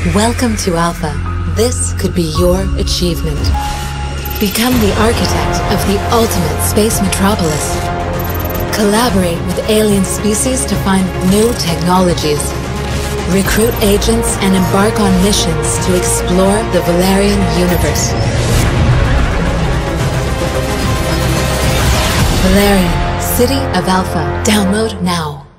Welcome to Alpha. This could be your achievement. Become the architect of the ultimate space metropolis. Collaborate with alien species to find new technologies. Recruit agents and embark on missions to explore the Valerian universe. Valerian, City of Alpha. Download now.